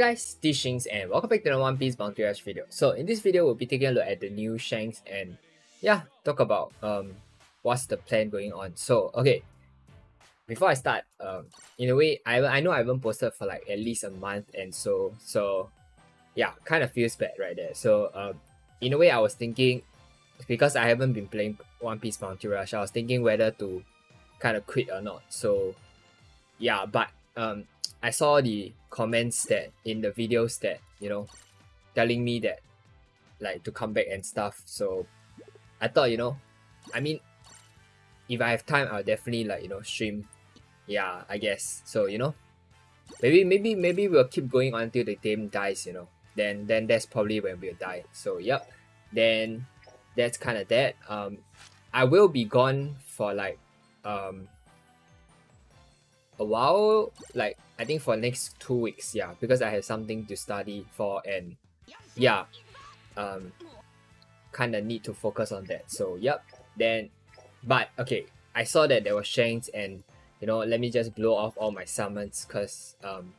guys, this Shyinx and welcome back to the One Piece Bounty Rush video. So in this video, we'll be taking a look at the new Shanks and yeah, talk about um what's the plan going on. So okay, before I start, um, in a way, I, I know I haven't posted for like at least a month and so, so yeah, kind of feels bad right there. So um, in a way, I was thinking, because I haven't been playing One Piece Bounty Rush, I was thinking whether to kind of quit or not. So yeah, but um, I saw the comments that in the videos that you know telling me that like to come back and stuff. So i thought you know i mean if i have time i'll definitely like you know stream. Yeah i guess. So you know maybe maybe maybe we'll keep going until the game dies you know. Then then that's probably when we'll die. So yep then that's kind of that. Um i will be gone for like um a while like I think for next two weeks, yeah, because I have something to study for and yeah, um, kind of need to focus on that. So yep, then, but okay, I saw that there was Shanks and you know, let me just blow off all my summons because um,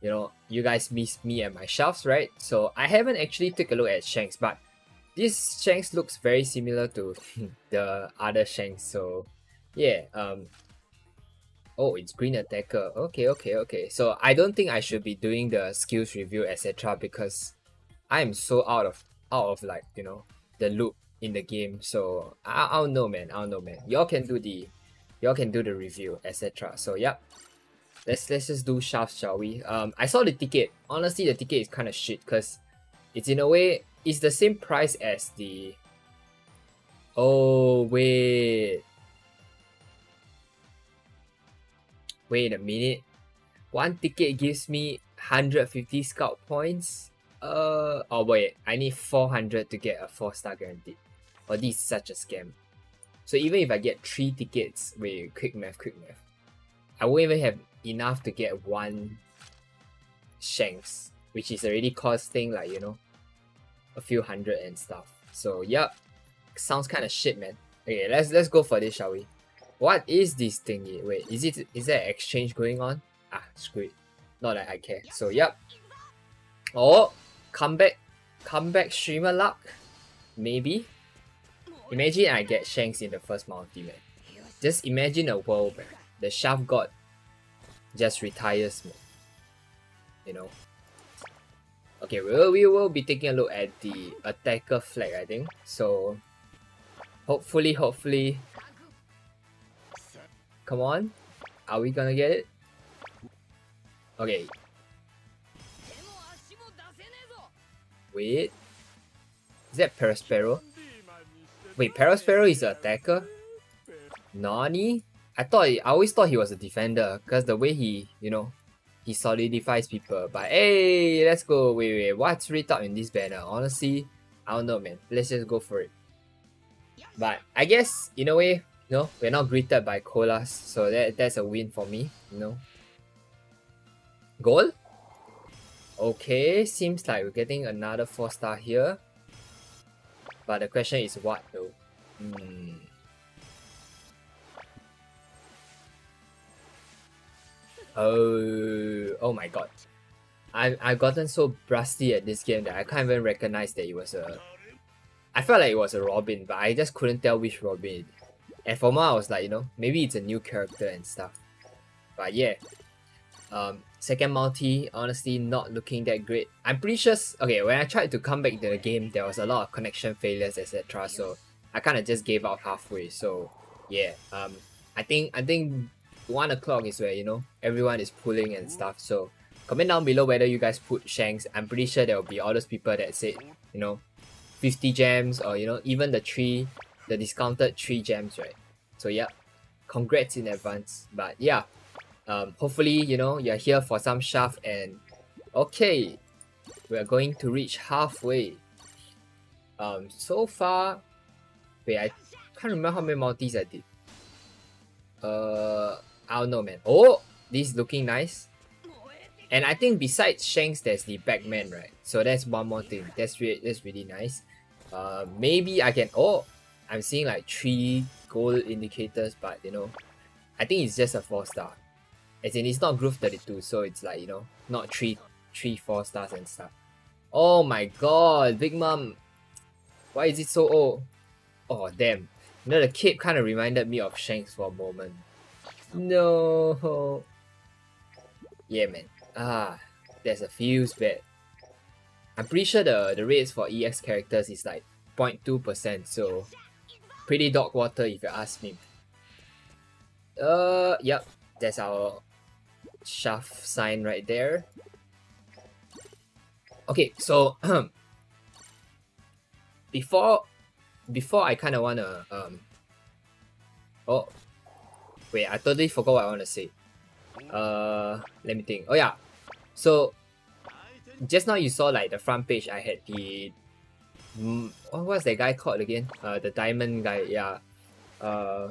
you know, you guys miss me and my shelves, right? So I haven't actually took a look at Shanks, but this Shanks looks very similar to the other Shanks. So yeah, um, Oh, it's green attacker. Okay, okay, okay. So I don't think I should be doing the skills review, etc. Because I am so out of out of like you know the loop in the game. So I, I don't know, man. I don't know, man. Y'all can do the y'all can do the review, etc. So yep. Let's let's just do shafts, shall we? Um, I saw the ticket. Honestly, the ticket is kind of shit because it's in a way it's the same price as the. Oh wait, Wait a minute. One ticket gives me 150 scout points. Uh oh wait, I need 400 to get a 4 star guaranteed. Oh this is such a scam. So even if I get 3 tickets, wait, quick math, quick math. I won't even have enough to get one Shanks, which is already costing like, you know, a few hundred and stuff. So yep, sounds kind of shit man. Okay, let's let's go for this, shall we? What is this thingy? Wait, is it is there exchange going on? Ah, screw it. Not that I care. So yep. Oh, comeback, comeback streamer luck, maybe. Imagine I get Shanks in the first multi man. Just imagine a world where the shaft god just retires. You know. Okay, we will, we will be taking a look at the attacker flag, I think. So hopefully, hopefully Come on. Are we gonna get it? Okay. Wait. Is that Perospero? Wait, Perospero is an attacker? Nani? I thought I always thought he was a defender because the way he, you know, he solidifies people. But hey, let's go. Wait, wait, what's written up in this banner? Honestly, I don't know, man. Let's just go for it. But I guess in a way, know, we're not greeted by colas, so that that's a win for me, you know. Goal? Okay, seems like we're getting another 4 star here. But the question is what though? Hmm. Oh, oh my god. I, I've gotten so rusty at this game that I can't even recognize that it was a... I felt like it was a Robin, but I just couldn't tell which Robin and for more, I was like, you know, maybe it's a new character and stuff. But yeah. Um, second multi, honestly, not looking that great. I'm pretty sure, okay, when I tried to come back to the game, there was a lot of connection failures, etc. So I kind of just gave up halfway. So yeah, um, I think I think one o'clock is where you know everyone is pulling and stuff. So comment down below whether you guys put Shanks. I'm pretty sure there will be all those people that said you know, 50 gems or you know even the three the discounted three gems, right? So yeah, congrats in advance. But yeah, um, hopefully you know you're here for some shaft and okay, we're going to reach halfway. Um, so far, wait, I can't remember how many multis I did. Uh, I don't know, man. Oh, this is looking nice. And I think besides Shanks, there's the Bagman, right? So that's one more thing. That's really that's really nice. Uh, maybe I can. Oh, I'm seeing like three gold indicators, but you know, I think it's just a four star. As in, it's not groove 32, so it's like you know, not three three, four stars and stuff. Oh my god, Big Mom. Why is it so old? Oh damn. You know the cape kind of reminded me of Shanks for a moment. No. Yeah man. Ah, there's a fuse bed. I'm pretty sure the, the rates for EX characters is like 0.2%, so pretty dog water if you ask me. Uh, yep, that's our shaft sign right there. Okay, so before before I kind of wanna um oh wait I totally forgot what I wanna say. Uh, let me think. Oh yeah, so just now you saw like the front page. I had the mm, what was that guy called again? Uh, the diamond guy. Yeah. Uh.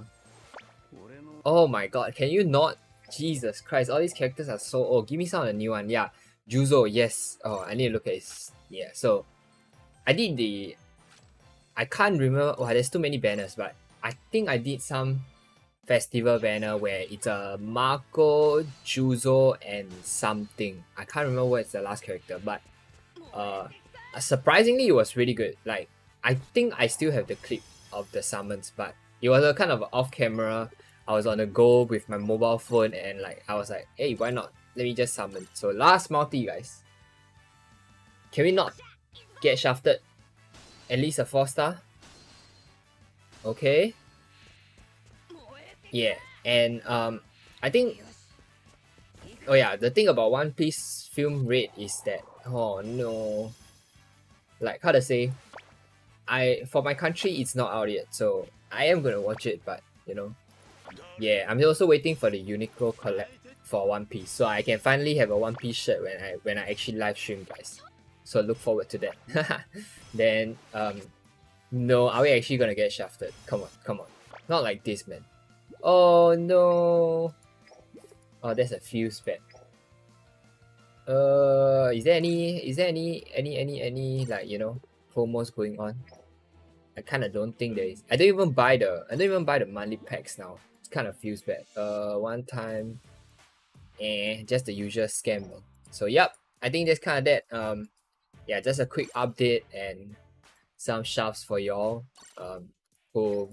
Oh my god! Can you not? Jesus Christ! All these characters are so old. Give me some of the new one. Yeah. Jozu. Yes. Oh, I need to look at his. Yeah. So, I did the. I can't remember. Wow, there's too many banners, but I think I did some festival banner where it's a Marco, Jozu, and something. I can't remember what's the last character, but uh, surprisingly, it was really good. Like, I think I still have the clip of the summons, but it was a kind of off camera. I was on the go with my mobile phone, and like I was like, hey, why not? Let me just summon. So last multi, guys. Can we not get shafted? At least a four star. Okay. Yeah, and um, I think. Oh yeah, the thing about One Piece film Red is that oh no, like how to say, I for my country it's not out yet, so I am gonna watch it, but you know, yeah, I'm also waiting for the Uniqlo collab for One Piece, so I can finally have a One Piece shirt when I when I actually live stream, guys. So look forward to that. then um, no, are we actually gonna get shafted? Come on, come on, not like this, man. Oh no! Oh, there's a fuse bed. Uh, is there any, is there any, any, any, any, like, you know, promos going on? I kind of don't think there is. I don't even buy the, I don't even buy the monthly packs now. It's kind of feels bad. Uh, one time, eh, just the usual scam. So, yep, I think that's kind of that. Um, yeah, just a quick update and some shafts for y'all um, who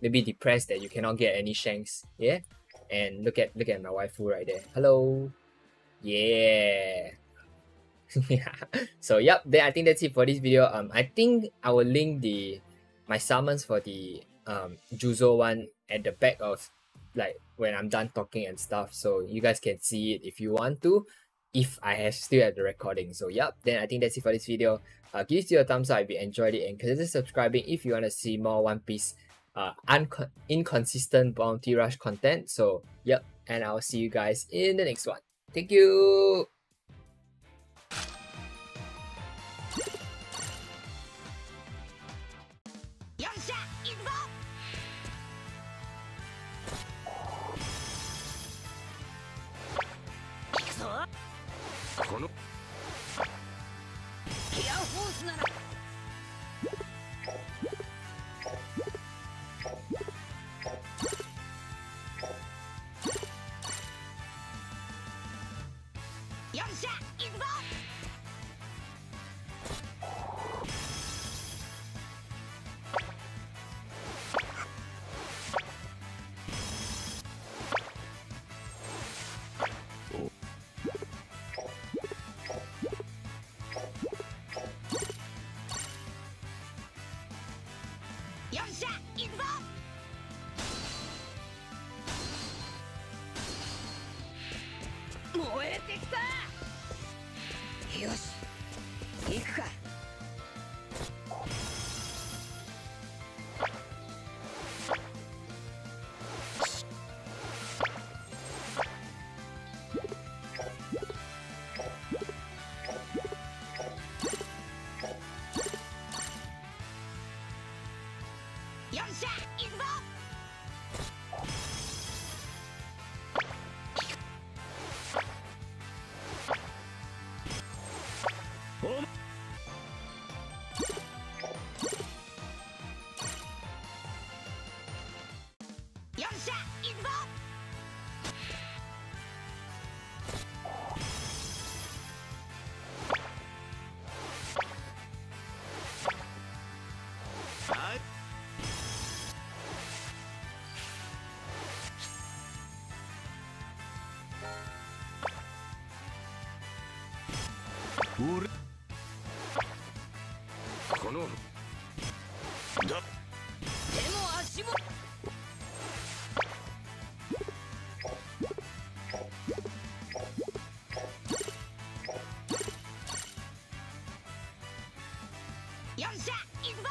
maybe depressed that you cannot get any shanks. Yeah, and look at look at my waifu right there. Hello. Yeah. yeah. So yep, then I think that's it for this video. Um, I think I will link the my summons for the um Jozu one at the back of like when I'm done talking and stuff, so you guys can see it if you want to. If I have still have the recording. So yep, then I think that's it for this video. Uh, give this a thumbs up if you enjoyed it and consider subscribing if you want to see more One Piece uh, inconsistent bounty rush content. So, yep, and I'll see you guys in the next one. Thank you! この。ギアホースなら Ur このだ。手も足もよっしゃ行くぞ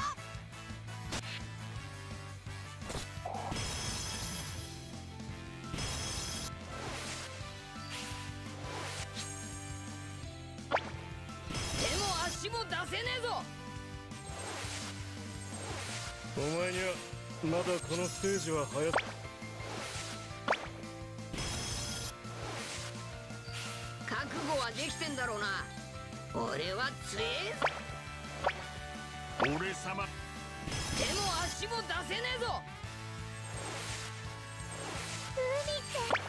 手も足も出せねえぞお前にはまだこのステージは早っ覚悟はできてんだろうな。俺は強えぞ。俺様。手も足も出せねえぞ。相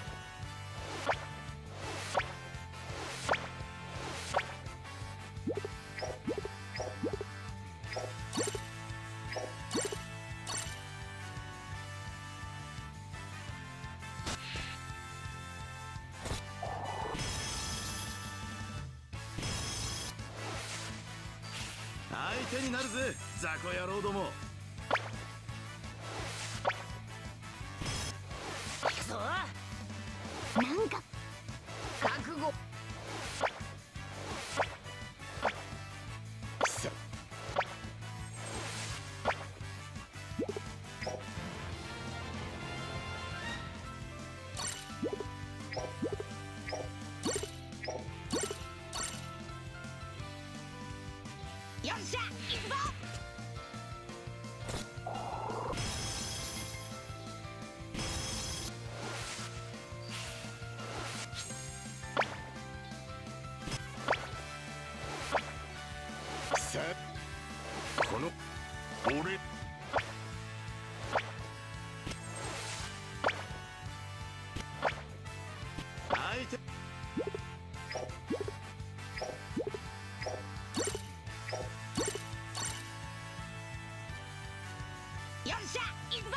手になるぜ雑魚野郎ども。さこの俺相手。よっしゃ行くぞ。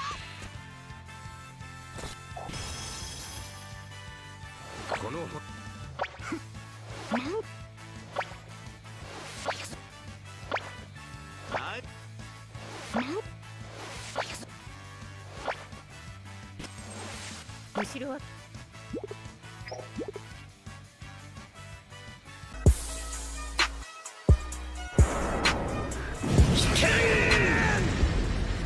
この。はい